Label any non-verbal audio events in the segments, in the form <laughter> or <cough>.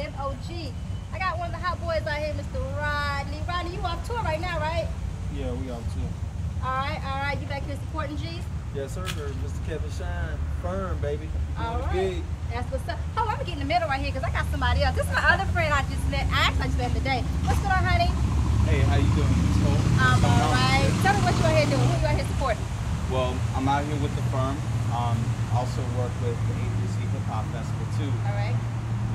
Slim OG. I got one of the hot boys out here, Mr. Rodney. Rodney, you off tour right now, right? Yeah, we off too. All right, all right. You back here supporting G's? Yes, sir. Mr. Kevin Shine, firm, baby. All right. That's what's up. Oh, I'm gonna get in the middle right here because I got somebody else. This is my other friend I just met. I actually just met today. What's going on, honey? Hey, how you doing, Miss I'm all right. Tell me what you out here doing. Who you out here supporting? Well, I'm out here with the firm. Um, also work with the A3C Hip Hop Festival too. All right.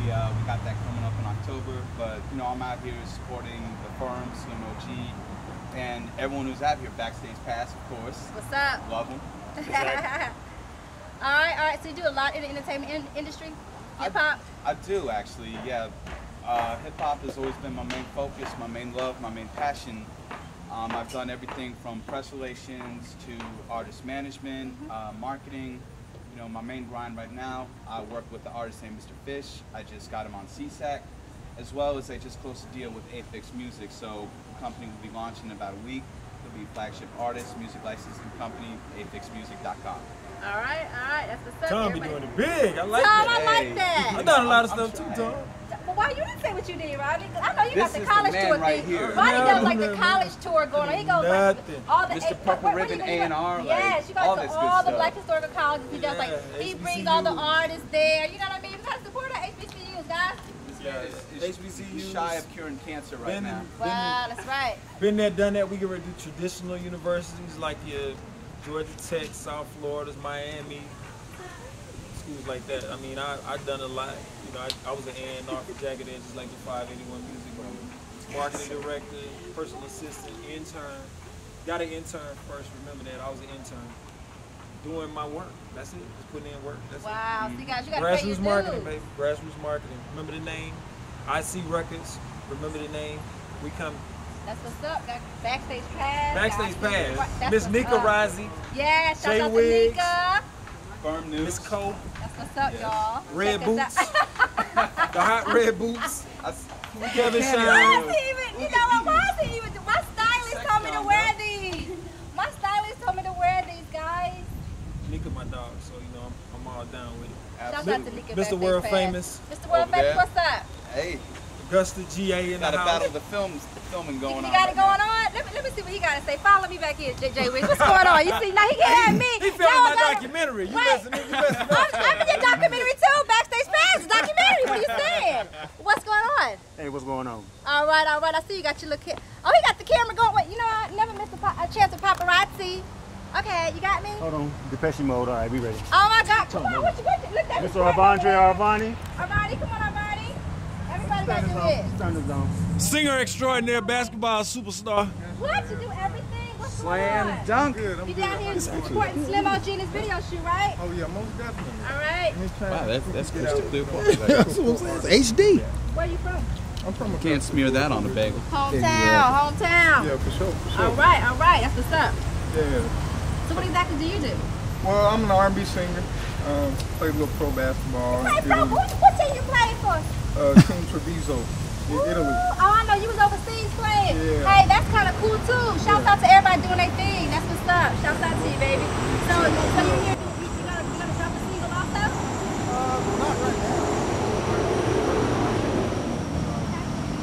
We uh, we got that coming up in October, but you know I'm out here supporting the firm, Slim OG, and everyone who's out here. Backstage Pass, of course. What's up? Love them. <laughs> all right, all right. So you do a lot in the entertainment in- industry, hip hop. I do actually, yeah. Uh, hip hop has always been my main focus, my main love, my main passion. Um, I've done everything from press relations to artist management, uh, marketing. You know, my main grind right now, I work with the artist named Mr. Fish. I just got him on SESAC, as well as I just closed a deal with Afix Music. So the company will be launching in about a week. It'll be flagship artist, music licensing company, afixmusic.com. All right, all right. That's what's up. Tom be doing it big. I like Tom, that. I like that. I done a lot of I'm stuff trying. too, Tom. Well, why you didn't say what you did, Rodney? 'Cause I know you This got the is the college man tour right thing. here. Rodney No, does like no, the no. college tour going on. He goes Nothing. like all the Mr. A- Purple where- where Ribbon? A&R, like, yes, you all got this to all the stuff. black historical colleges. He does like Yeah, he brings all the artists there. You know what I mean? We got to support our HBCUs, guys. Yeah, it's, it's, HBCUs. shy of curing cancer right Been, now. been, Wow, that's right. been there, done that. We can do traditional universities like your Georgia Tech, South Florida's, Miami, schools like that. I mean, I I done a lot. You know, I, I was an A&R for Jagged Edge, just like the 581 Music Group. Marketing director, personal assistant, intern. Got an intern first. Remember that I was an intern. Doing my work. That's it. Just putting in work. That's it. Wow, so you guys, you got to pay your Grassroots marketing, dues. baby. Grassroots marketing. Remember the name? IC Records. Remember the name? We come That's what's up. Got backstage pass. backstage pass. Miss Nika up. Risey, Yeah, shout Jay out to Wiggs. Nika. Firm news. Miss Cole, That's what's up, y'all. Red Check Boots, <laughs> the hot red boots, I s- Kevin Why Shine. is he even, you know what, why is he even, my stylist told me to wear these. My stylist told me to wear these, guys. Nika, my dog, so you know I'm, I'm all down with it. Shout out Absolutely. to Nika Mr. World Famous. Mr. World oh, Famous, what's up? Hey, Augusta GA in got the a house. battle the films, filming You, going you on. got it right going on? Let me, let me see what he got to say. Follow me back here, JJ Wiggs. What's going on? You see, now he can't have me. He filming Y'all my gotta- documentary. You Right. messing up, you messing I'm. I'm in your documentary too. Backstage Pass, documentary. What are you saying? What's going on? Hey, what's going on? All right, all right. I see you got your little ca- Oh, he got the camera going. Wait, you know, I never missed a, pa- a chance of paparazzi. Okay, you got me? Hold on, Depeche mode. All right, we ready. Oh my God! Come on, what you what you- look that. Mr. Arvandre Arvani. Armani, come on, Armani. Everybody got to do this. Stand us down. Singer extraordinaire, basketball superstar. What? You do everything? What's Slam going on? dunk. You down here supporting Slim OG in his video shoot, right? Oh yeah, most definitely. All right. Wow, that's, that's crystal clear. <laughs> That's what I'm saying. HD. Where you from? I'm from a Can't smear that on the bagel. Hometown, hometown. Yeah, for sure, for sure. All right, all right. That's what's up. Yeah. So what exactly do you do? Well, I'm an R&B singer. Um, play a little pro basketball. Play pro. What, what team you play for? Uh, Team Treviso in Italy. Oh, I know you was overseas playing. Yeah. Hey, that's kind of cool too. Shouts out to everybody doing their thing. That's what's up. Shouts out to you, baby. So, so you here? You, you gonna you gonna drop a single also? Uh, not right now.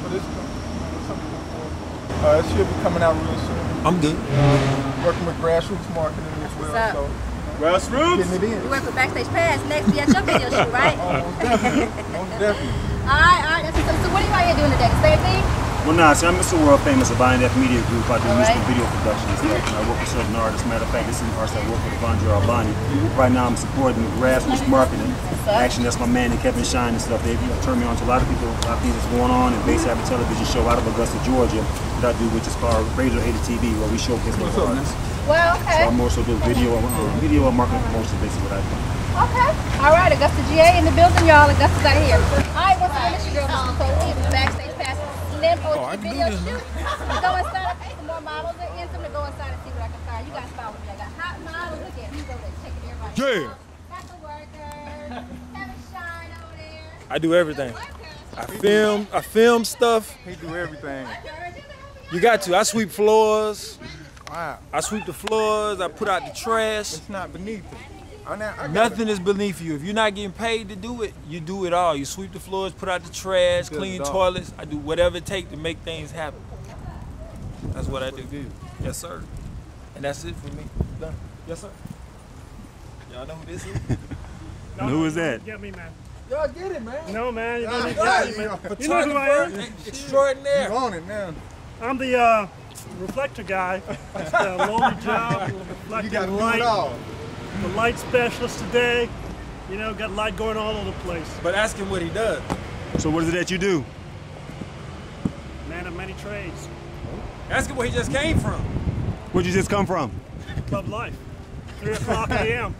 But it's something before. Uh, it should be coming out real soon. I'm good. Working with grassroots marketing as well, up. so Grassroots. getting it in. You work with Backstage Pass. Next, be at your video shoot, right? <laughs> Oh, oh, <laughs> all Most definitely, most definitely. right, all right. That's what's up. So what are you out here doing today? The same thing? Well, nah, see, I'm Mr. World Famous of INF Media Group. I do All music right. video production and stuff. And I work with certain artists. Matter of fact, this is an artist I work with, Avandre Albani. Right now, I'm supporting grassroots marketing. Actually, that's my man, and Kevin Shine and stuff. They've turned me on to a lot of people, a lot of things that's going on. And basically, I have a television show out of Augusta, Georgia, that I do, which is called Radio Hated TV, where we showcase local artists. Well, okay. So okay. I'm more so do video, um, video and marketing promotion, basically what I do. Okay. All right, Augusta GA in the building, y'all. Augusta's out here. All right, once again, I can do this, shoot. We <laughs> go inside. I think some more models are in. So I'm going to go inside and see what I can find. You guys follow me. I got hot models. Look at He's over there checking everybody Yeah. out. Got the workers. Kevin Shine over there. I do everything. I film, I film stuff. He do everything. You got to. I sweep floors. Wow. I sweep the floors. I put out the trash. It's not beneath him. I now, Nothing it. is beneath you. If you're not getting paid to do it, you do it all. You sweep the floors, put out the trash, clean toilets. I do whatever it takes to make things happen. That's what I do. do. Yes, sir. And that's it for me. Done. Yes, sir. Y'all know who this is? <laughs> And who is that? Get me, man. Y'all get it, man. No, man. You don't need yeah, to get me, you man. You know who I am? Ex- Extraordinaire. You on it now. I'm the uh, reflector guy. It's the <laughs> lonely job, You got to do light. it all. The light specialist today. You know, got light going all over the place. But ask him what he does. So what is it that you do? Man of many trades. Ask him where he just came from. Where'd you just come from? Club life. 3 o'clock <laughs> a.m.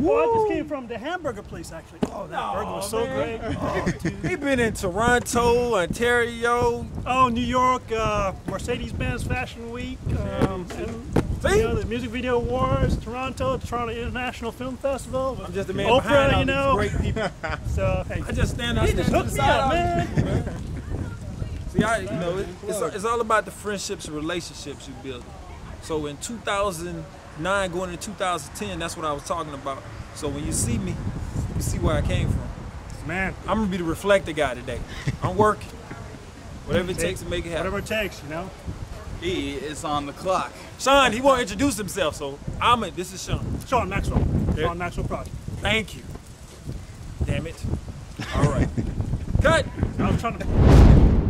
Oh, I just came from the hamburger place, actually. Oh, that burger was so man. great. Oh, <laughs> dude. He been in Toronto, Ontario. Oh, New York, uh, Mercedes-Benz Fashion Week, um, and See? you know, the Music Video Awards, Toronto, Toronto International Film Festival. I'm just a man Oprah, behind all you know. these great <laughs> people. So, hey, I just stand out there to hook the me side. up, all man. these people, man. See, I, you know, it, it's, it's all about the friendships and relationships you build. So in 2009, going into 2010, that's what I was talking about. So when you see me, you see where I came from. man, I'm gonna be the reflector guy today. I'm working. Whatever it takes to make it happen. whatever it takes, you know. He is on the clock. Sean, he won't introduce himself, so I'm a, this is Sean. Sean Maxwell, Yeah. Sean Maxwell Project. Thank you. Damn it. All right. <laughs> Cut. I was trying to.